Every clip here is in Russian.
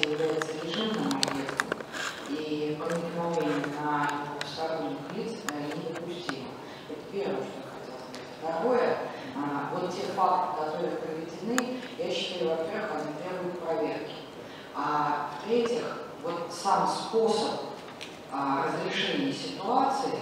мероприятие является режимным арестом, и проникновение на сторонних лиц э, недопустимо. Это первое, что я хотела сказать. Второе, а, вот те факты, которые проведены, я считаю, во-первых, они требуют проверки. А в-третьих, вот сам способ а, разрешения ситуации,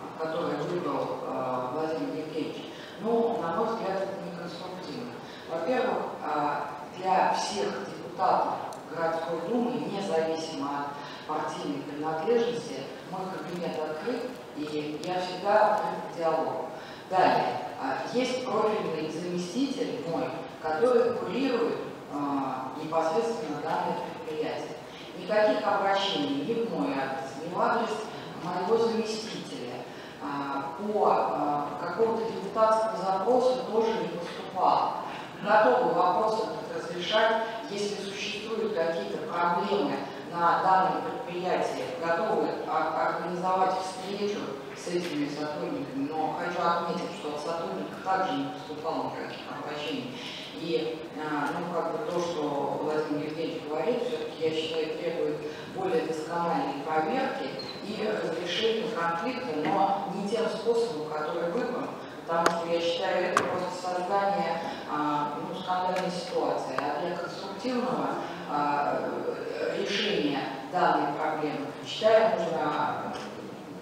а, который выбрал а, Владимир Евгеньевич, ну, на мой взгляд, это не конструктивно. Во-первых, а, для всех депутатов городской думы, независимо от партийной принадлежности, мой кабинет открыт, и я всегда открыт к диалогу. Далее, а, есть профильный заместитель мой, который курирует а, непосредственно данное предприятие. Никаких обращений ни в мой адрес, ни в адрес моего заместителя а, по какому-то депутатскому запросу тоже не поступало. Готовы вопросы разрешать, если существуют какие-то проблемы на данном предприятии, готовы организовать встречу с этими сотрудниками, но хочу отметить, что от сотрудников также не поступало никаких обращений. И а, ну, как бы то, что Владимир Евгеньевич говорит, все-таки, я считаю, требует более доскональной проверки и разрешения конфликта, но не тем способом, который выбран, потому что я считаю, это просто создание скандальной ситуации. А для конструктивного а, решения данной проблемы, считаю, нужно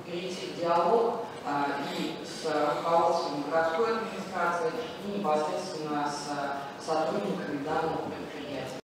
перейти в диалог а, и с руководством городской администрации, и непосредственно с сотрудниками данного предприятия.